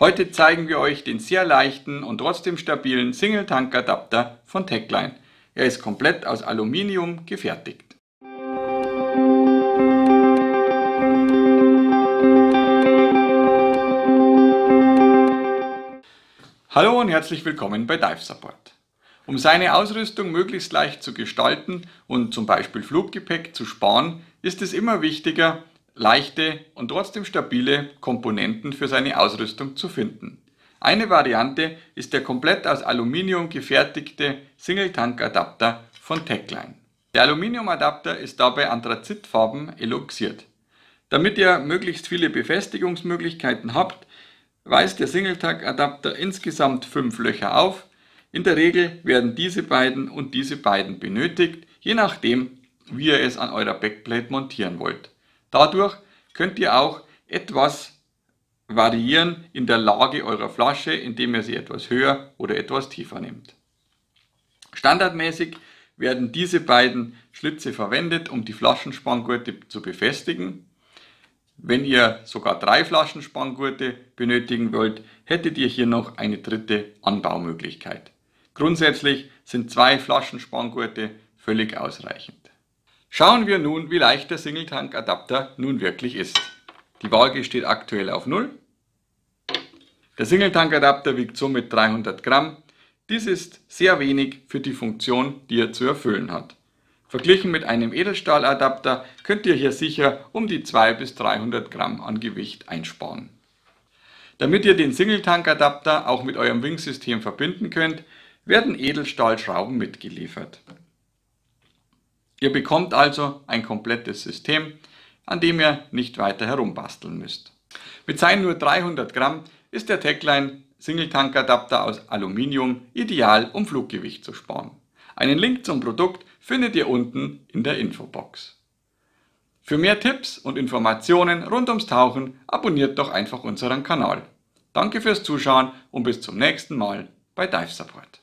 Heute zeigen wir euch den sehr leichten und trotzdem stabilen Single-Tank-Adapter von Techline. Er ist komplett aus Aluminium gefertigt. Hallo und herzlich willkommen bei Dive Support. Um seine Ausrüstung möglichst leicht zu gestalten und zum Beispiel Fluggepäck zu sparen, ist es immer wichtiger, leichte und trotzdem stabile Komponenten für seine Ausrüstung zu finden. Eine Variante ist der komplett aus Aluminium gefertigte Single-Tank-Adapter von Techline. Der Aluminiumadapter ist dabei anthrazitfarben eloxiert. Damit ihr möglichst viele Befestigungsmöglichkeiten habt, weist der Single-Tank-Adapter insgesamt fünf Löcher auf. In der Regel werden diese beiden und diese beiden benötigt, je nachdem, wie ihr es an eurer Backplate montieren wollt. Dadurch könnt ihr auch etwas variieren in der Lage eurer Flasche, indem ihr sie etwas höher oder etwas tiefer nehmt. Standardmäßig werden diese beiden Schlitze verwendet, um die Flaschenspanngurte zu befestigen. Wenn ihr sogar drei Flaschenspanngurte benötigen wollt, hättet ihr hier noch eine dritte Anbaumöglichkeit. Grundsätzlich sind zwei Flaschenspanngurte völlig ausreichend. Schauen wir nun, wie leicht der Single-Tank-Adapter nun wirklich ist. Die Waage steht aktuell auf 0. Der Single-Tank-Adapter wiegt somit 300 Gramm. Dies ist sehr wenig für die Funktion, die er zu erfüllen hat. Verglichen mit einem Edelstahladapter könnt ihr hier sicher um die 200 bis 300 Gramm an Gewicht einsparen. Damit ihr den Single-Tank-Adapter auch mit eurem Wing-System verbinden könnt, werden Edelstahlschrauben mitgeliefert. Ihr bekommt also ein komplettes System, an dem ihr nicht weiter herumbasteln müsst. Mit seinen nur 300 Gramm ist der Techline Single-Tank-Adapter aus Aluminium ideal, um Fluggewicht zu sparen. Einen Link zum Produkt findet ihr unten in der Infobox. Für mehr Tipps und Informationen rund ums Tauchen abonniert doch einfach unseren Kanal. Danke fürs Zuschauen und bis zum nächsten Mal bei Dive Support.